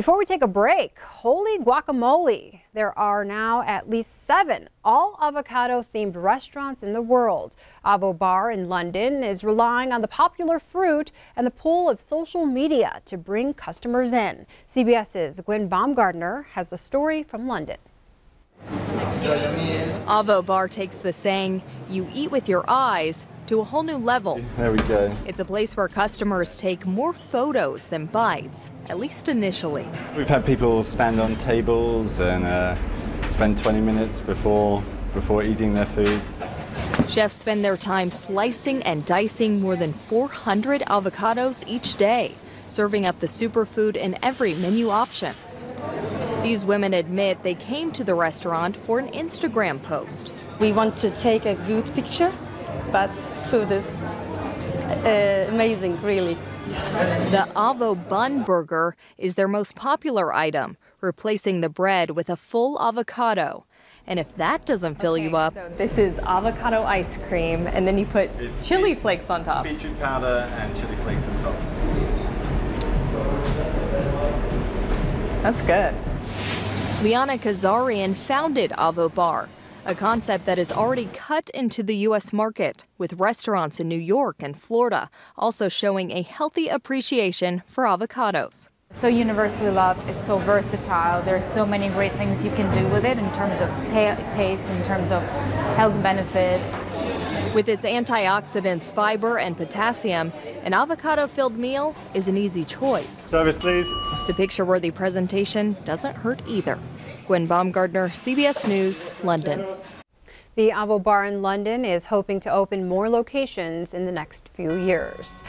Before we take a break, holy guacamole. There are now at least seven all avocado themed restaurants in the world. Avo Bar in London is relying on the popular fruit and the pull of social media to bring customers in. CBS's Gwen Baumgardner has the story from London. Avo Bar takes the saying, you eat with your eyes, to a whole new level. There we go. It's a place where customers take more photos than bites, at least initially. We've had people stand on tables and uh, spend 20 minutes before, before eating their food. Chefs spend their time slicing and dicing more than 400 avocados each day, serving up the superfood in every menu option. These women admit they came to the restaurant for an Instagram post. We want to take a good picture but food is uh, amazing, really. The Avo Bun Burger is their most popular item, replacing the bread with a full avocado. And if that doesn't fill okay, you up. So this is avocado ice cream, and then you put it's chili flakes on top. Beetroot powder and chili flakes on top. That's good. Liana Kazarian founded Avo Bar a concept that is already cut into the U.S. market, with restaurants in New York and Florida also showing a healthy appreciation for avocados. So universally loved, it's so versatile, there's so many great things you can do with it in terms of taste, in terms of health benefits. With its antioxidants, fiber, and potassium, an avocado-filled meal is an easy choice. Service, please. The picture-worthy presentation doesn't hurt either. Gwen Baumgardner, CBS News, London. The Avo Bar in London is hoping to open more locations in the next few years.